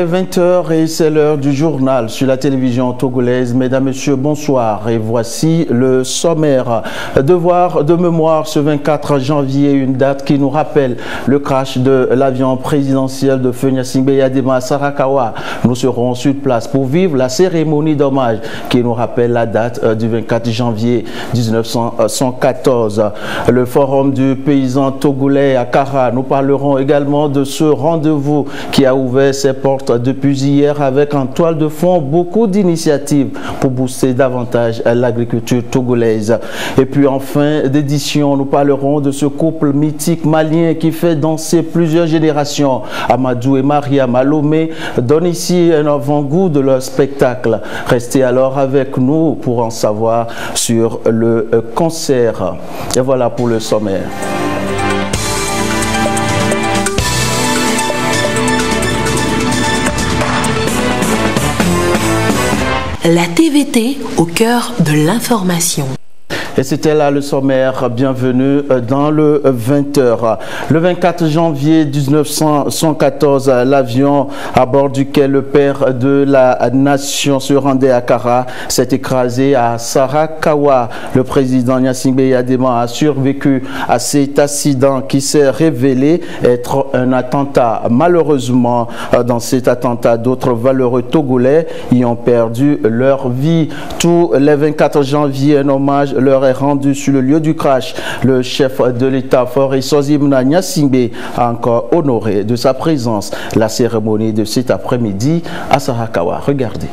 Il est 20h et c'est l'heure du journal sur la télévision togolaise. Mesdames, Messieurs, bonsoir. Et voici le sommaire. Devoir de mémoire ce 24 janvier, une date qui nous rappelle le crash de l'avion présidentiel de Feu Yadema à Sarakawa. Nous serons sur place pour vivre la cérémonie d'hommage qui nous rappelle la date euh, du 24 janvier 1914. Le forum du paysan togolais à Kara. Nous parlerons également de ce rendez-vous qui a ouvert ses portes depuis hier avec en toile de fond beaucoup d'initiatives pour booster davantage l'agriculture togolaise. Et puis en fin d'édition, nous parlerons de ce couple mythique malien qui fait danser plusieurs générations. Amadou et Maria Malomé donnent ici un avant-goût de leur spectacle. Restez alors avec nous pour en savoir sur le concert. Et voilà pour le sommaire. La TVT au cœur de l'information. Et c'était là le sommaire. Bienvenue euh, dans le 20h. Le 24 janvier 1914, l'avion à bord duquel le père de la nation se rendait à Kara s'est écrasé à Sarakawa. Le président Nyasingbe Yadema a survécu à cet accident qui s'est révélé être un attentat. Malheureusement, euh, dans cet attentat, d'autres valeureux Togolais y ont perdu leur vie. Tous les 24 janvier, un hommage leur est rendu sur le lieu du crash. Le chef de l'État, Faure Sozimna Nyasingbe, a encore honoré de sa présence la cérémonie de cet après-midi à Sarakawa. Regardez.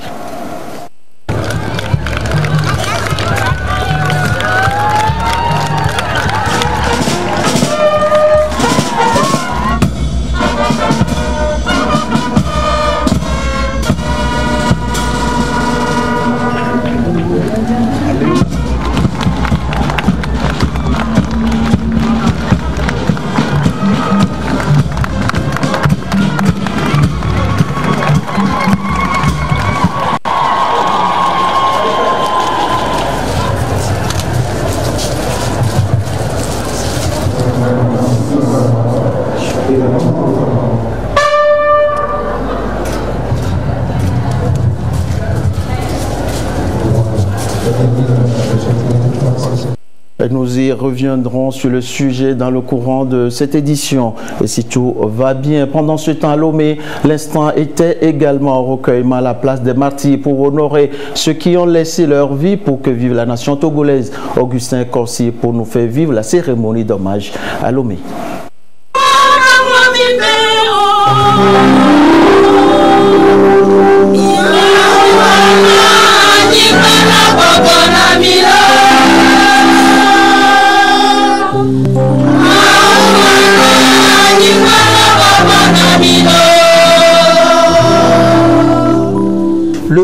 Y reviendrons sur le sujet dans le courant de cette édition. Et si tout va bien, pendant ce temps à Lomé, l'instant était également au recueillement à la place des martyrs pour honorer ceux qui ont laissé leur vie pour que vive la nation togolaise. Augustin Corsi pour nous faire vivre la cérémonie d'hommage à Lomé.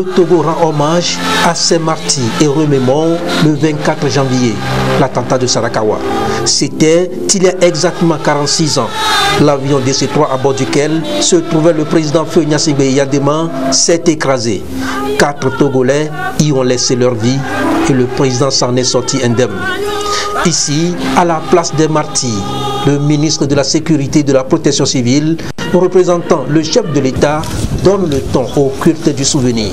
Togo rend hommage à ses martyrs et remémore le 24 janvier l'attentat de Sarakawa. C'était il y a exactement 46 ans. L'avion DC-3 à bord duquel se trouvait le président Feu Gnassigbe Yadema s'est écrasé. Quatre Togolais y ont laissé leur vie et le président s'en est sorti indemne. Ici, à la place des martyrs, le ministre de la Sécurité et de la Protection civile, représentant le chef de l'État, donne le ton au culte du souvenir.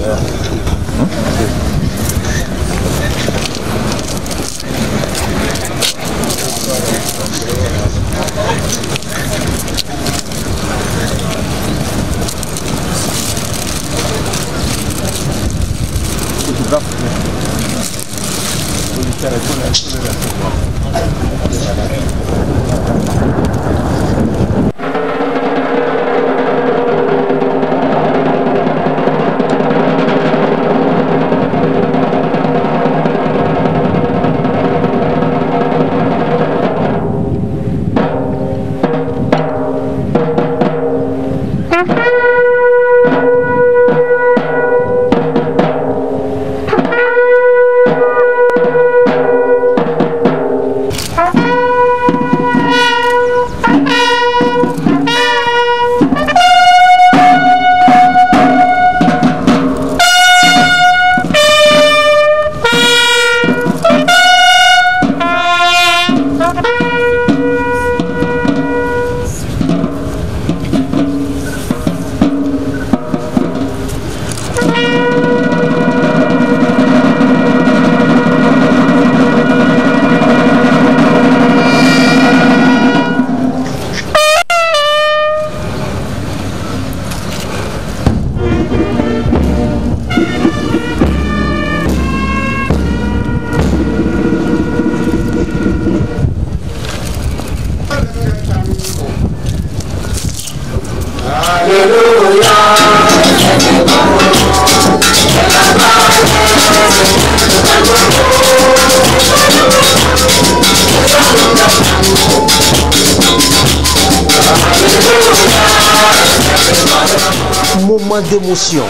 Moment d'émotion.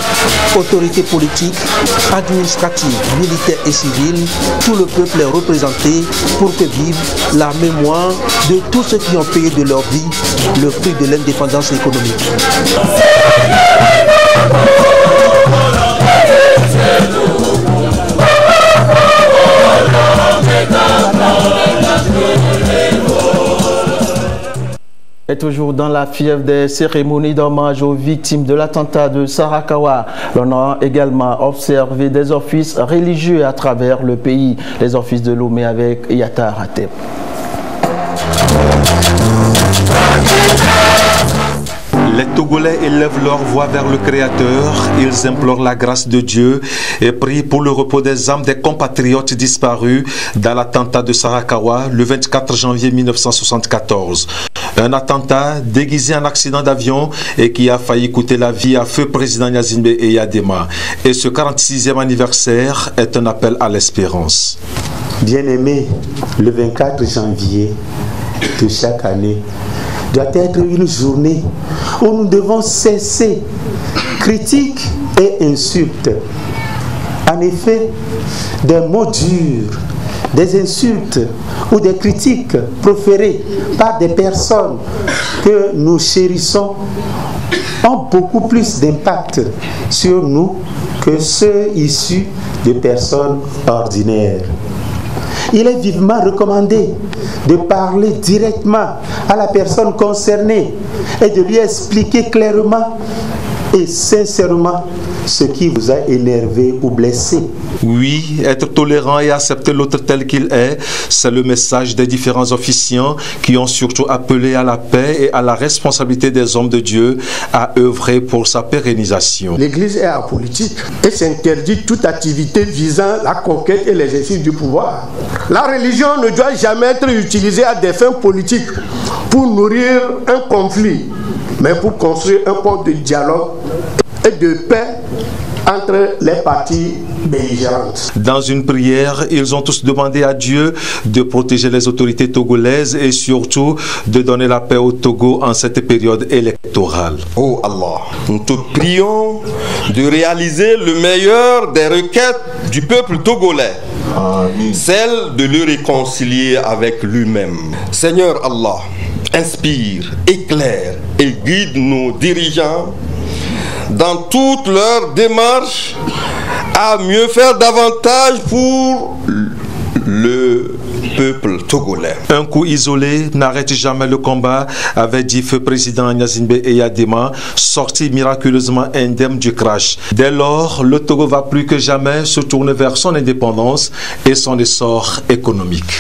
Autorités politiques, administratives, militaires et civiles, tout le peuple est représenté pour que vive la mémoire de tous ceux qui ont payé de leur vie le fruit de l'indépendance économique. Toujours dans la fièvre des cérémonies d'hommage aux victimes de l'attentat de Sarakawa, l'on a également observé des offices religieux à travers le pays, les offices de Lomé avec Yata Ratep. Les Togolais élèvent leur voix vers le Créateur, ils implorent la grâce de Dieu et prient pour le repos des âmes des compatriotes disparus dans l'attentat de Sarakawa le 24 janvier 1974. Un attentat déguisé en accident d'avion et qui a failli coûter la vie à feu président Yazimbe et Yadema. Et ce 46e anniversaire est un appel à l'espérance. Bien-aimé, le 24 janvier de chaque année, doit être une journée où nous devons cesser critiques et insultes. En effet, des mots durs, des insultes ou des critiques proférées par des personnes que nous chérissons ont beaucoup plus d'impact sur nous que ceux issus de personnes ordinaires il est vivement recommandé de parler directement à la personne concernée et de lui expliquer clairement et sincèrement ce qui vous a énervé ou blessé. Oui, être tolérant et accepter l'autre tel qu'il est, c'est le message des différents officiants qui ont surtout appelé à la paix et à la responsabilité des hommes de Dieu à œuvrer pour sa pérennisation. L'Église est apolitique et s'interdit toute activité visant la conquête et l'exercice du pouvoir. La religion ne doit jamais être utilisée à des fins politiques pour nourrir un conflit, mais pour construire un pont de dialogue et de paix entre les parties belligérantes. Dans une prière, ils ont tous demandé à Dieu de protéger les autorités togolaises et surtout de donner la paix au Togo en cette période électorale. Oh Allah, nous te prions de réaliser le meilleur des requêtes du peuple togolais. Celle de le réconcilier avec lui-même. Seigneur Allah, inspire, éclaire et guide nos dirigeants dans toute leur démarche à mieux faire davantage pour le peuple togolais. Un coup isolé n'arrête jamais le combat, avait dit feu président Nyazimbe Eyadema, sorti miraculeusement indemne du crash. Dès lors, le Togo va plus que jamais se tourner vers son indépendance et son essor économique.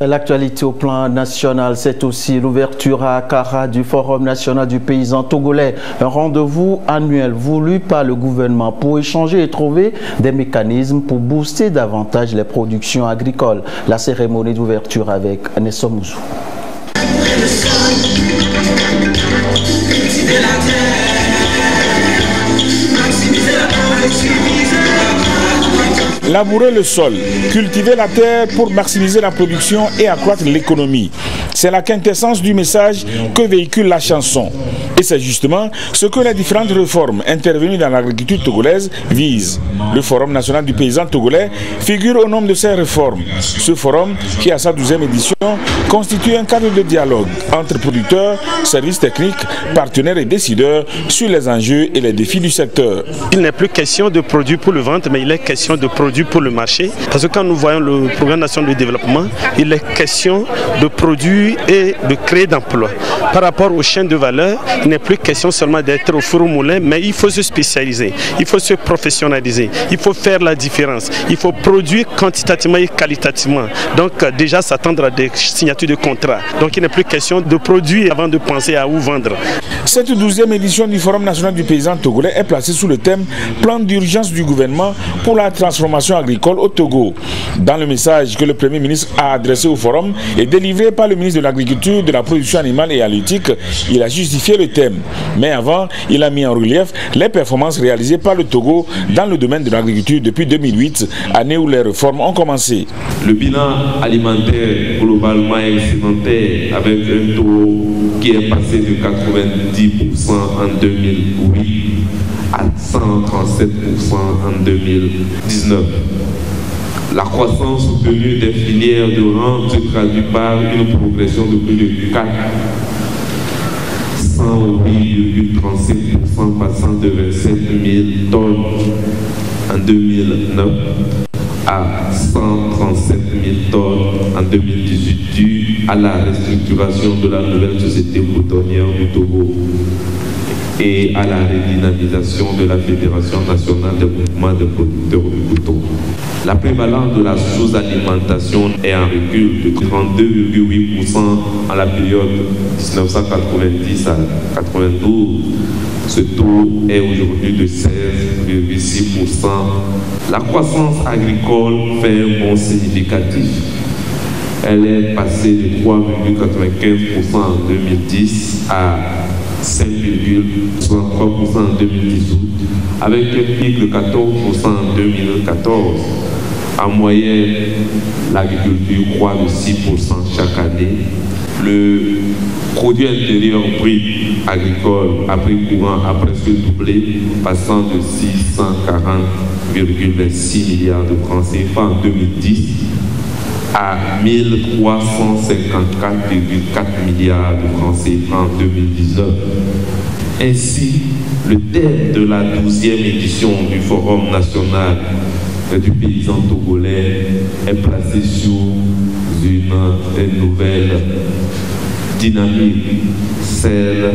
L'actualité au plan national, c'est aussi l'ouverture à Akara du Forum national du paysan togolais, un rendez-vous annuel voulu par le gouvernement pour échanger et trouver des mécanismes pour booster davantage les productions agricoles. La cérémonie d'ouverture avec Nessom Labourer le sol, cultiver la terre pour maximiser la production et accroître l'économie. C'est la quintessence du message que véhicule la chanson. Et c'est justement ce que les différentes réformes intervenues dans l'agriculture togolaise visent. Le Forum national du paysan togolais figure au nombre de ces réformes. Ce forum, qui a sa douzième édition, constitue un cadre de dialogue entre producteurs, services techniques, partenaires et décideurs sur les enjeux et les défis du secteur. Il n'est plus question de produits pour le ventre, mais il est question de produits pour le marché. Parce que quand nous voyons le programme national de développement, il est question de produits et de créer d'emplois. Par rapport aux chaînes de valeur, il n'est plus question seulement d'être au four au moulin, mais il faut se spécialiser, il faut se professionnaliser, il faut faire la différence, il faut produire quantitativement et qualitativement. Donc déjà s'attendre à des signatures de contrats. Donc il n'est plus question de produire avant de penser à où vendre. Cette douzième édition du Forum national du paysan togolais est placée sous le thème Plan d'urgence du gouvernement pour la transformation agricole au Togo. Dans le message que le Premier ministre a adressé au forum et délivré par le ministre de l'Agriculture, de la Production animale et halieutique, il a justifié le thème. Mais avant, il a mis en relief les performances réalisées par le Togo dans le domaine de l'agriculture depuis 2008, année où les réformes ont commencé. Le bilan alimentaire globalement excédentaire avec un taux qui est passé de 90% en 2008 à 137% en 2019. La croissance soutenue des filières de rente se traduit par une progression de plus de 4 108,35% passant de 27 000 tonnes en 2009 à 137 000 tonnes en 2018 dû à la restructuration de la nouvelle société boutonnière du Togo et à la redynamisation de la Fédération nationale des mouvements de producteurs de coton. La prévalence de la sous-alimentation est en recul de 32,8% en la période 1990 à 92. Ce taux est aujourd'hui de 16,6%. La croissance agricole fait un bond significatif. Elle est passée de 3,95% en 2010 à 5,63% en 2018, avec un pic de 14% en 2014. En moyenne, l'agriculture croît de 6% chaque année. Le produit intérieur brut agricole à courant a presque doublé, passant de 640,6 milliards de francs CFA en 2010 à 1354,4 milliards de francs CFA en 2019. Ainsi, le thème de la 12e édition du Forum national du paysan togolais est placé sur une, une nouvelle dynamique, celle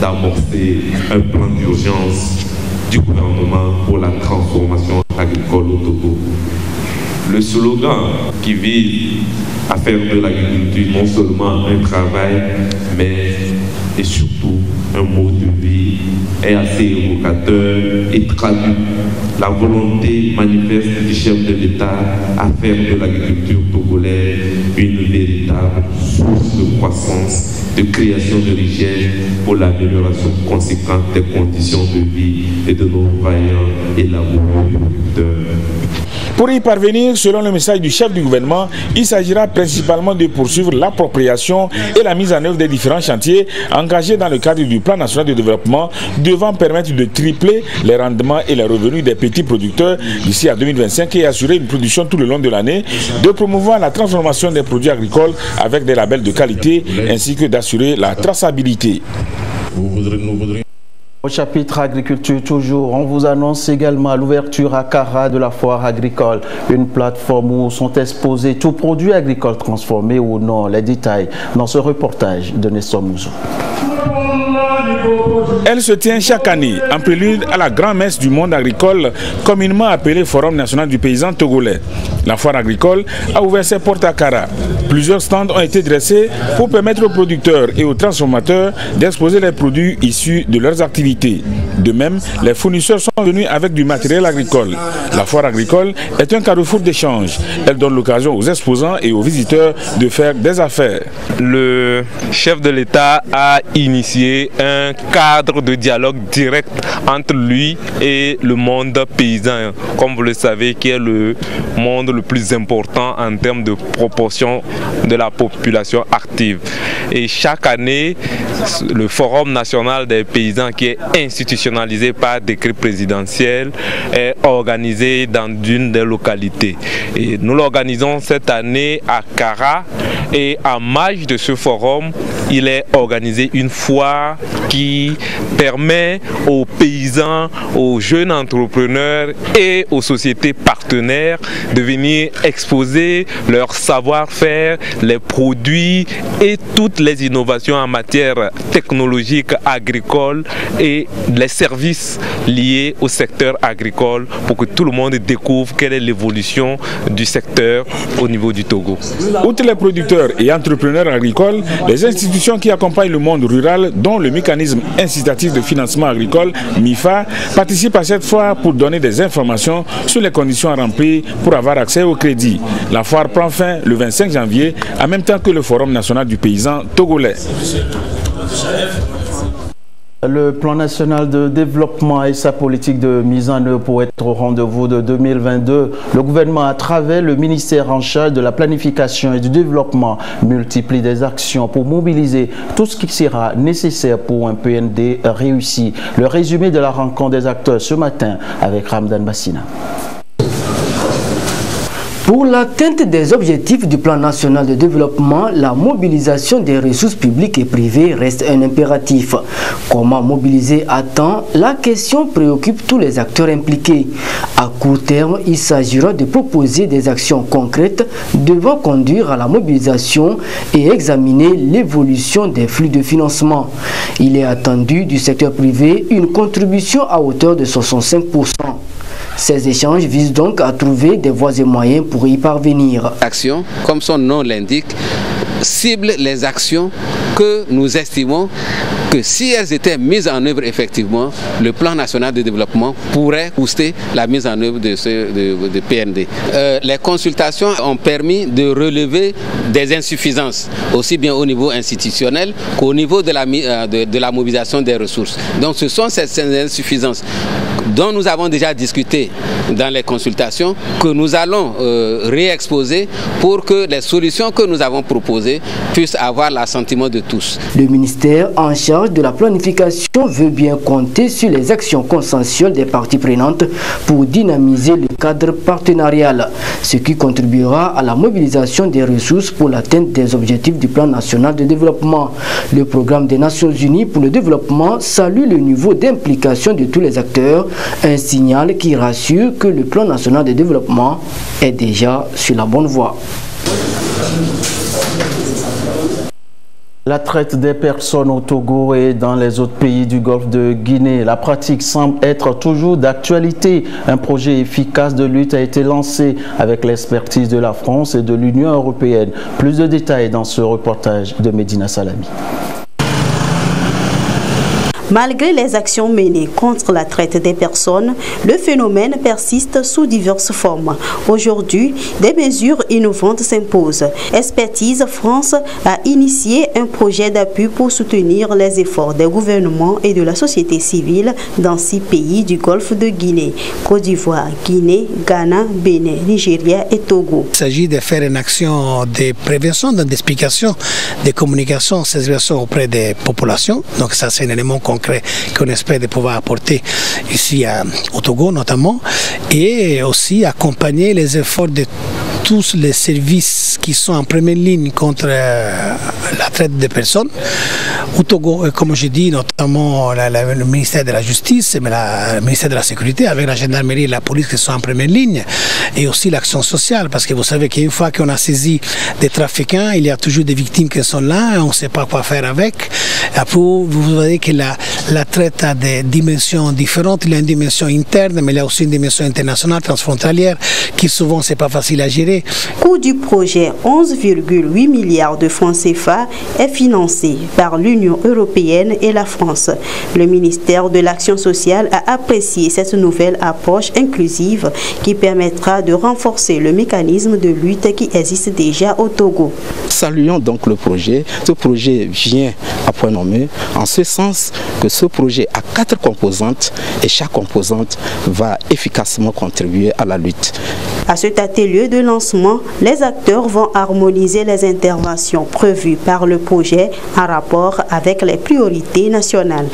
d'amorcer un plan d'urgence du gouvernement pour la transformation agricole au Togo. Le slogan qui vise à faire de l'agriculture non seulement un travail, mais et surtout un mode de vie est assez évocateur et traduit. La volonté manifeste du chef de l'État à faire de l'agriculture togolaise une véritable source de croissance, de création de richesse pour l'amélioration conséquente des conditions de vie et de nos vaillants et. Pour y parvenir, selon le message du chef du gouvernement, il s'agira principalement de poursuivre l'appropriation et la mise en œuvre des différents chantiers engagés dans le cadre du plan national de développement devant permettre de tripler les rendements et les revenus des petits producteurs d'ici à 2025 et assurer une production tout le long de l'année, de promouvoir la transformation des produits agricoles avec des labels de qualité ainsi que d'assurer la traçabilité. Au chapitre agriculture toujours, on vous annonce également l'ouverture à Cara de la foire agricole, une plateforme où sont exposés tous produits agricoles transformés ou non. Les détails dans ce reportage de Nestor Mouzou. Elle se tient chaque année en prélude à la grand-messe du monde agricole, communément appelée Forum national du paysan togolais. La foire agricole a ouvert ses portes à Cara. Plusieurs stands ont été dressés pour permettre aux producteurs et aux transformateurs d'exposer les produits issus de leurs activités. De même, les fournisseurs sont venus avec du matériel agricole. La foire agricole est un carrefour d'échange. Elle donne l'occasion aux exposants et aux visiteurs de faire des affaires. Le chef de l'État a initié un cadre de dialogue direct entre lui et le monde paysan, comme vous le savez, qui est le monde le plus important en termes de proportion de la population active. Et chaque année, le Forum national des paysans qui est par décret présidentiel est organisé dans une des localités. Nous l'organisons cette année à Cara et en marge de ce forum, il est organisé une foire qui permet aux paysans, aux jeunes entrepreneurs et aux sociétés partenaires de venir exposer leur savoir-faire, les produits et toutes les innovations en matière technologique agricole et les services liés au secteur agricole pour que tout le monde découvre quelle est l'évolution du secteur au niveau du Togo. Outre les producteurs et entrepreneurs agricoles, les institutions qui accompagnent le monde rural, dont le mécanisme incitatif de financement agricole, MIFA, participent à cette foire pour donner des informations sur les conditions à remplir pour avoir accès au crédit. La foire prend fin le 25 janvier, en même temps que le Forum national du paysan togolais. Le plan national de développement et sa politique de mise en œuvre pour être au rendez-vous de 2022, le gouvernement, à travers le ministère en charge de la planification et du développement, multiplie des actions pour mobiliser tout ce qui sera nécessaire pour un PND réussi. Le résumé de la rencontre des acteurs ce matin avec Ramdan Bassina. Pour l'atteinte des objectifs du plan national de développement, la mobilisation des ressources publiques et privées reste un impératif. Comment mobiliser à temps? La question préoccupe tous les acteurs impliqués. À court terme, il s'agira de proposer des actions concrètes devant conduire à la mobilisation et examiner l'évolution des flux de financement. Il est attendu du secteur privé une contribution à hauteur de 65%. Ces échanges visent donc à trouver des voies et moyens pour y parvenir. Action, comme son nom l'indique, cible les actions que nous estimons que si elles étaient mises en œuvre effectivement, le plan national de développement pourrait booster la mise en œuvre de ce PND. Euh, les consultations ont permis de relever des insuffisances, aussi bien au niveau institutionnel qu'au niveau de la, euh, mobilisation des ressources. Donc ce sont ces insuffisances dont nous avons déjà discuté dans les consultations, que nous allons euh, réexposer pour que les solutions que nous avons proposées puissent avoir l'assentiment de tous. Le ministère en charge de la planification veut bien compter sur les actions consensuelles des parties prenantes pour dynamiser le cadre partenarial, ce qui contribuera à la mobilisation des ressources pour l'atteinte des objectifs du plan national de développement. Le programme des Nations Unies pour le développement salue le niveau d'implication de tous les acteurs un signal qui rassure que le plan national de développement est déjà sur la bonne voie. La traite des personnes au Togo et dans les autres pays du golfe de Guinée. La pratique semble être toujours d'actualité. Un projet efficace de lutte a été lancé avec l'expertise de la France et de l'Union européenne. Plus de détails dans ce reportage de Medina Salami. Malgré les actions menées contre la traite des personnes, le phénomène persiste sous diverses formes. Aujourd'hui, des mesures innovantes s'imposent. Expertise France a initié un projet d'appui pour soutenir les efforts des gouvernements et de la société civile dans six pays du Golfe de Guinée, Côte d'Ivoire, Guinée, Ghana, Bénin, Nigeria et Togo. Il s'agit de faire une action de prévention, d'explication, de communication, auprès des populations. Donc ça, c'est un élément concret qu'on espère de pouvoir apporter ici à, au Togo notamment, et aussi accompagner les efforts de tous les services qui sont en première ligne contre euh, la traite des personnes. Au Togo, euh, comme je dis, notamment le ministère de la Justice, mais le ministère de la Sécurité, avec la gendarmerie et la police qui sont en première ligne, et aussi l'action sociale, parce que vous savez qu'une fois qu'on a saisi des trafiquants, il y a toujours des victimes qui sont là, et on ne sait pas quoi faire avec. Après, vous voyez que la, traite a des dimensions différentes. Il y a une dimension interne, mais il y a aussi une dimension internationale, transfrontalière, qui souvent, c'est pas facile à gérer. Coût du projet 11,8 milliards de francs CFA est financé par l'Union européenne et la France. Le ministère de l'Action sociale a apprécié cette nouvelle approche inclusive qui permettra de renforcer le mécanisme de lutte qui existe déjà au Togo. Saluons donc le projet. Ce projet vient à point nommé en ce sens que ce projet a quatre composantes et chaque composante va efficacement contribuer à la lutte. À cet atelier de lancement les acteurs vont harmoniser les interventions prévues par le projet en rapport avec les priorités nationales.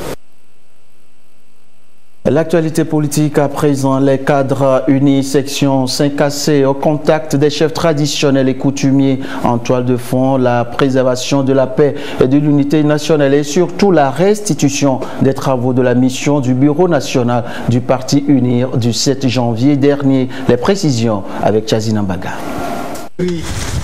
L'actualité politique à présent, les cadres unis section 5AC au contact des chefs traditionnels et coutumiers en toile de fond, la préservation de la paix et de l'unité nationale et surtout la restitution des travaux de la mission du Bureau national du Parti Unir du 7 janvier dernier. Les précisions avec Chazina Baga. Oui, euh,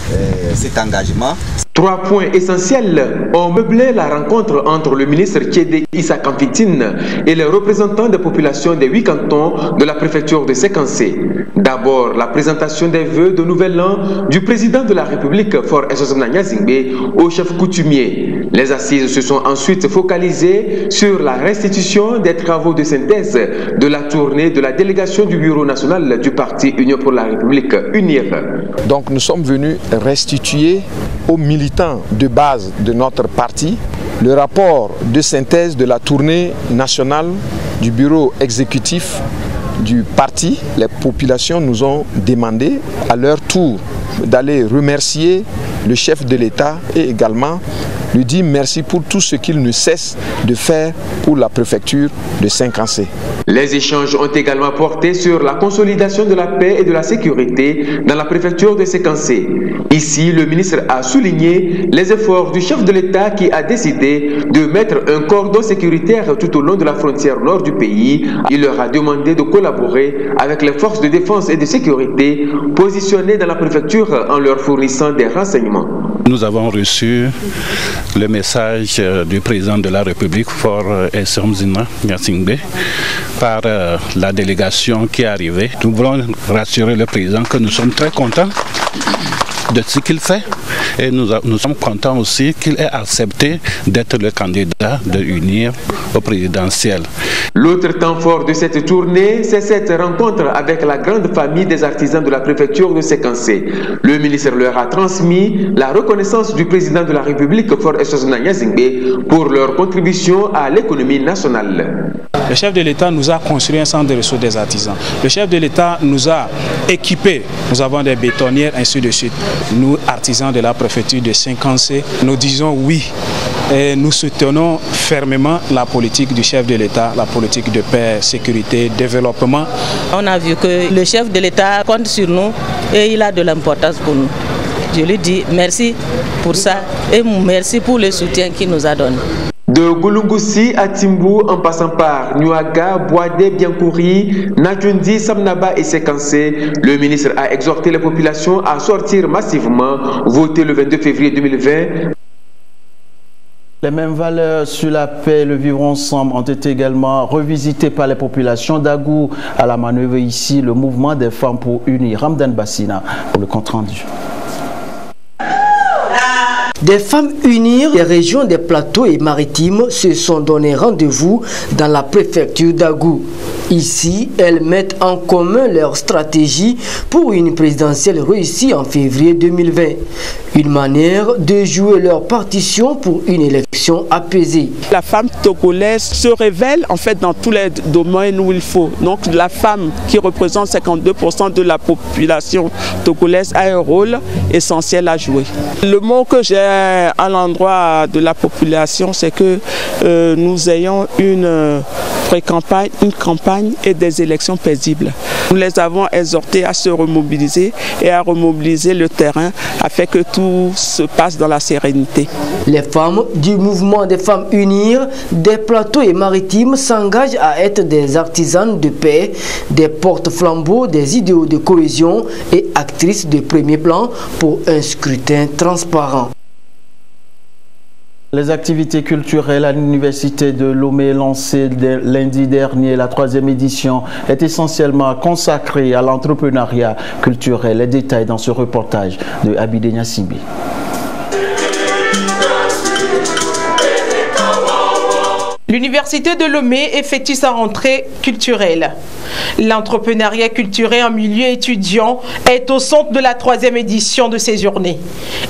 cet engagement Trois points essentiels ont meublé la rencontre entre le ministre Tchédé Issa Kamfitine et les représentants des populations des huit cantons de la préfecture de Séquencé. D'abord, la présentation des vœux de nouvel an du président de la République, Fort Esosomna Zingbe, au chef coutumier. Les assises se sont ensuite focalisées sur la restitution des travaux de synthèse de la tournée de la délégation du Bureau national du Parti Union pour la République, UNIR. Donc nous sommes venus restituer aux militants de base de notre parti le rapport de synthèse de la tournée nationale du bureau exécutif du parti, les populations nous ont demandé à leur tour d'aller remercier le chef de l'État et également lui dire merci pour tout ce qu'il ne cesse de faire pour la préfecture de Saint-Cancé. Les échanges ont également porté sur la consolidation de la paix et de la sécurité dans la préfecture de Séquencé. Ici, le ministre a souligné les efforts du chef de l'État qui a décidé de mettre un cordon sécuritaire tout au long de la frontière nord du pays. Il leur a demandé de collaborer avec les forces de défense et de sécurité positionnées dans la préfecture en leur fournissant des renseignements. Nous avons reçu le message euh, du président de la République, Fort Esomzina Nyasingbe, par euh, la délégation qui est arrivée. Nous voulons rassurer le président que nous sommes très contents de ce qu'il fait et nous, nous sommes contents aussi qu'il ait accepté d'être le candidat de l'UNIR au présidentiel. L'autre temps fort de cette tournée, c'est cette rencontre avec la grande famille des artisans de la préfecture de Séquencé. Le ministre leur a transmis la reconnaissance du président de la République, Fort Esosna Zingbe, pour leur contribution à l'économie nationale. Le chef de l'État nous a construit un centre de ressources des artisans. Le chef de l'État nous a équipés. Nous avons des bétonnières, ainsi de suite. Nous, artisans de la préfecture de Saint-Cancé, nous disons oui. Et nous soutenons fermement la politique du chef de l'État, la politique de paix, sécurité, développement. On a vu que le chef de l'État compte sur nous et il a de l'importance pour nous. Je lui dis merci pour ça et merci pour le soutien qu'il nous a donné. De Gulungusi à Timbu en passant par Nuaga, Boade, Biancouri, Nadjundi, Samnaba et Sekansé, le ministre a exhorté les populations à sortir massivement, voter le 22 février 2020 les mêmes valeurs sur la paix et le vivre ensemble ont été également revisitées par les populations d'Agou à la manœuvre ici, le mouvement des femmes pour unir. Ramdan Bassina pour le compte rendu. Des femmes unies des régions des plateaux et maritimes se sont donné rendez-vous dans la préfecture d'Agou. Ici, elles mettent en commun leur stratégie pour une présidentielle réussie en février 2020. Une manière de jouer leur partition pour une élection apaisée. La femme togolaise se révèle en fait dans tous les domaines où il faut. Donc la femme qui représente 52% de la population togolaise a un rôle essentiel à jouer. Le mot que j'ai à l'endroit de la population, c'est que euh, nous ayons une euh, pré-campagne, une campagne et des élections paisibles. Nous les avons exhortés à se remobiliser et à remobiliser le terrain afin que tout se passe dans la sérénité. Les femmes du mouvement des femmes unir des plateaux et maritimes s'engagent à être des artisanes de paix, des porte-flambeaux, des idéaux de cohésion et actrices de premier plan pour un scrutin transparent. Les activités culturelles à l'Université de Lomé lancées lundi dernier, la troisième édition, est essentiellement consacrée à l'entrepreneuriat culturel. Les détails dans ce reportage de Abidé Simbi. L'Université de Lomé effectue sa rentrée culturelle. L'entrepreneuriat culturel en milieu étudiant est au centre de la troisième édition de ces journées.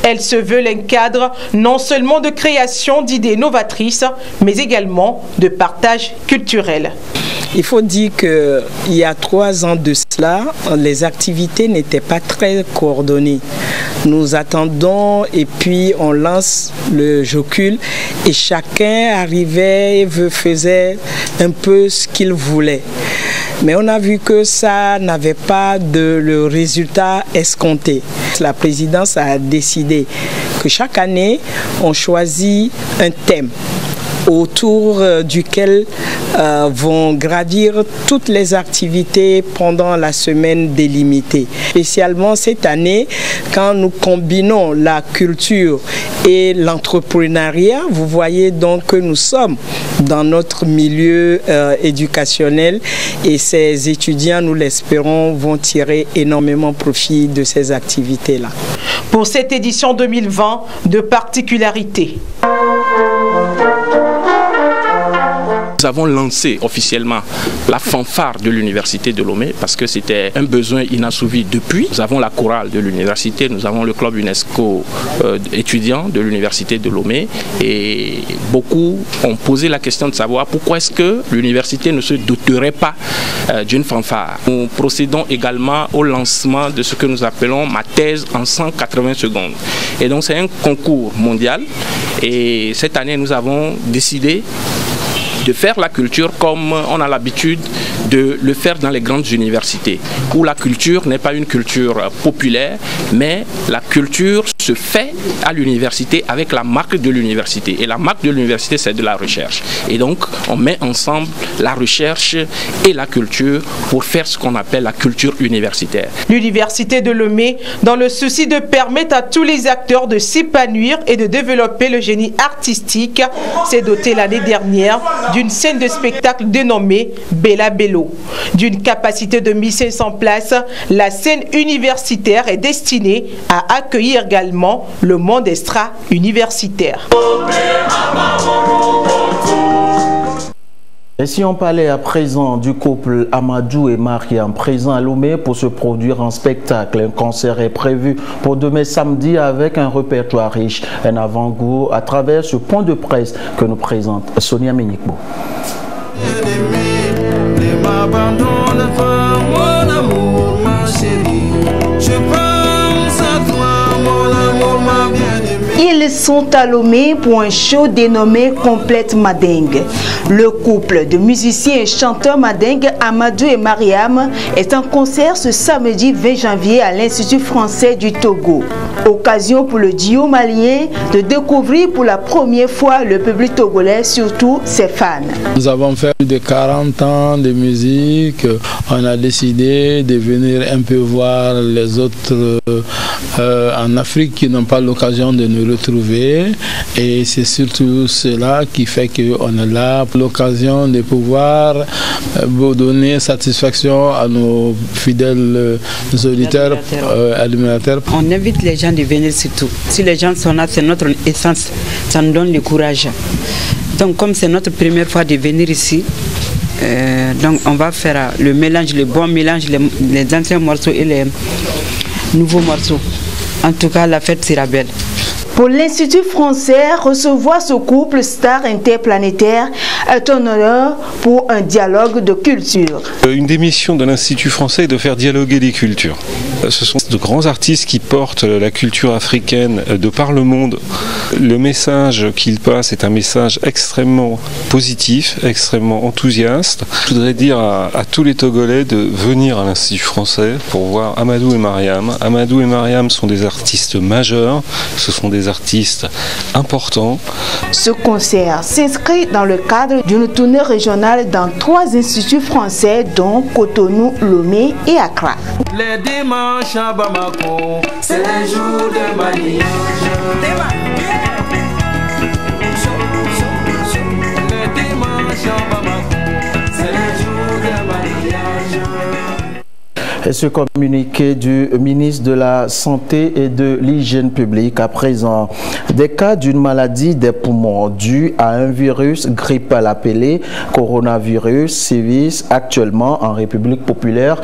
Elle se veut un cadre non seulement de création d'idées novatrices, mais également de partage culturel. Il faut dire qu'il y a trois ans de les activités n'étaient pas très coordonnées. Nous attendons et puis on lance le jocule et chacun arrivait et faisait un peu ce qu'il voulait. Mais on a vu que ça n'avait pas de le résultat escompté. La présidence a décidé que chaque année, on choisit un thème autour euh, duquel euh, vont gravir toutes les activités pendant la semaine délimitée. Spécialement cette année, quand nous combinons la culture et l'entrepreneuriat, vous voyez donc que nous sommes dans notre milieu euh, éducationnel et ces étudiants, nous l'espérons, vont tirer énormément profit de ces activités-là. Pour cette édition 2020, de particularité. Nous avons lancé officiellement la fanfare de l'université de Lomé parce que c'était un besoin inassouvi depuis. Nous avons la chorale de l'université, nous avons le club UNESCO euh, étudiant de l'université de Lomé et beaucoup ont posé la question de savoir pourquoi est-ce que l'université ne se doterait pas euh, d'une fanfare. Nous procédons également au lancement de ce que nous appelons ma thèse en 180 secondes. Et donc c'est un concours mondial et cette année nous avons décidé de faire la culture comme on a l'habitude de le faire dans les grandes universités, où la culture n'est pas une culture populaire, mais la culture se fait à l'université avec la marque de l'université. Et la marque de l'université, c'est de la recherche. Et donc, on met ensemble la recherche et la culture pour faire ce qu'on appelle la culture universitaire. L'université de Lomé, dans le souci de permettre à tous les acteurs de s'épanouir et de développer le génie artistique, s'est dotée l'année dernière d'une scène de spectacle dénommée Bella Bello. D'une capacité de 1500 places, la scène universitaire est destinée à accueillir également le monde extra-universitaire. Et si on parlait à présent du couple Amadou et Mariam, présent à Lomé pour se produire en spectacle, un concert est prévu pour demain samedi avec un répertoire riche, un avant-goût à travers ce point de presse que nous présente Sonia Menikbo. Ils sont à Lomé pour un show dénommé Complète Madingue. Le couple de musiciens et chanteurs madingue Amadou et Mariam est en concert ce samedi 20 janvier à l'Institut français du Togo. Occasion pour le duo malien de découvrir pour la première fois le public togolais, surtout ses fans. Nous avons fait plus de 40 ans de musique. On a décidé de venir un peu voir les autres euh, en Afrique qui n'ont pas l'occasion de nous retrouver. Et c'est surtout cela qui fait qu'on est là pour l'occasion de pouvoir euh, donner satisfaction à nos fidèles euh, auditeurs, admirateurs. On invite les gens de venir surtout. Si les gens sont là, c'est notre essence. Ça nous donne le courage. Donc comme c'est notre première fois de venir ici, euh, donc on va faire le mélange, le bon mélange, les, les anciens morceaux et les nouveaux morceaux. En tout cas, la fête sera belle. Pour l'Institut français, recevoir ce couple star interplanétaire est un honneur pour un dialogue de culture. Une des missions de l'Institut français est de faire dialoguer les cultures. Ce sont de grands artistes qui portent la culture africaine de par le monde. Le message qu'ils passent est un message extrêmement positif, extrêmement enthousiaste. Je voudrais dire à, à tous les Togolais de venir à l'Institut français pour voir Amadou et Mariam. Amadou et Mariam sont des artistes majeurs, ce sont des artistes importants. Ce concert s'inscrit dans le cadre d'une tournée régionale dans trois instituts français dont Cotonou, Lomé et Accra. Les dimanches à Bamako, c'est les jours de mariage. Les dimanches à Bamako, ce communiqué du ministre de la Santé et de l'Hygiène publique à présent des cas d'une maladie des poumons due à un virus grippal appelé coronavirus sévissent actuellement en République populaire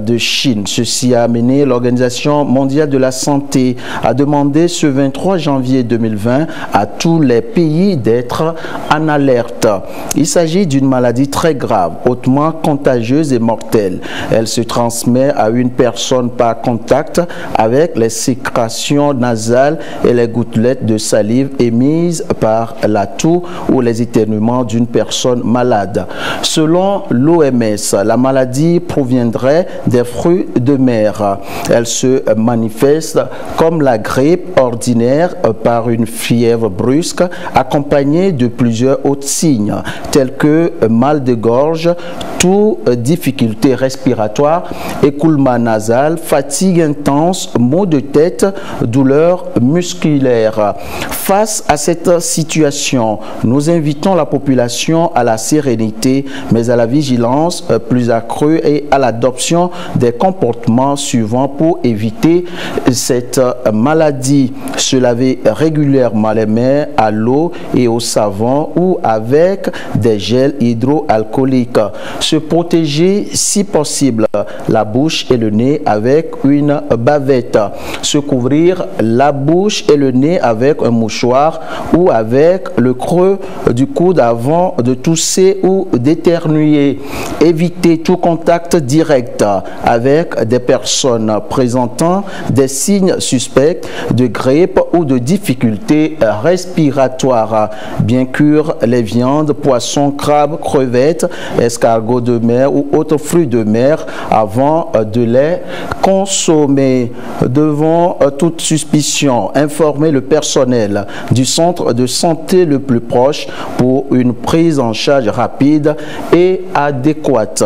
de Chine. Ceci a amené l'Organisation mondiale de la santé à demander ce 23 janvier 2020 à tous les pays d'être en alerte. Il s'agit d'une maladie très grave, hautement contagieuse et mortelle. Elle se transmet à une personne par contact avec les sécrétions nasales et les gouttelettes de salive émises par la toux ou les éternuements d'une personne malade. Selon l'OMS, la maladie proviendrait des fruits de mer. Elle se manifeste comme la grippe ordinaire par une fièvre brusque accompagnée de plusieurs autres signes tels que mal de gorge, tout difficulté respiratoire et écoulement nasal, fatigue intense, maux de tête, douleurs musculaires. Face à cette situation, nous invitons la population à la sérénité, mais à la vigilance plus accrue et à l'adoption des comportements suivants pour éviter cette maladie. Se laver régulièrement les mains à l'eau et au savon ou avec des gels hydroalcooliques. Se protéger si possible la bouche et le nez avec une bavette. Se couvrir la bouche et le nez avec un mouchoir ou avec le creux du coude avant de tousser ou d'éternuer. Éviter tout contact direct avec des personnes présentant des signes suspects de grippe ou de difficultés respiratoires. Bien cuire les viandes, poissons, crabes, crevettes, escargots de mer ou autres fruits de mer avant de les consommer. Devant toute suspicion, informer le personnel du centre de santé le plus proche pour une prise en charge rapide et adéquate.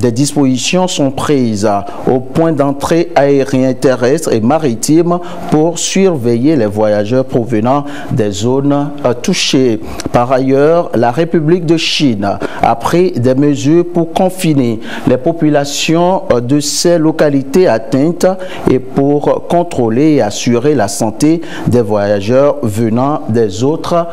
Des dispositions sont prises au point d'entrée aérien, terrestre et maritime pour surveiller les voyageurs provenant des zones touchées. Par ailleurs, la République de Chine a pris des mesures pour confiner les populations de ces localités atteintes et pour contrôler et assurer la santé des voyageurs venant des autres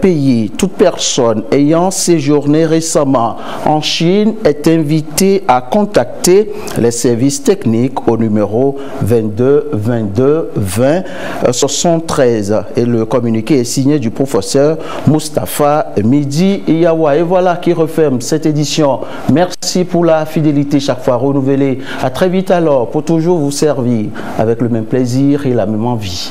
pays. Toute personne ayant séjourné récemment en Chine est invitée à contacter les services techniques au numéro 22 22 20 73 et le communiqué est signé du professeur Mustapha Midi Yawa. Et voilà qui referme cette édition. Merci pour la fidélité chaque fois renouvelée. À très vite alors pour toujours vous servir avec le même plaisir et la même envie.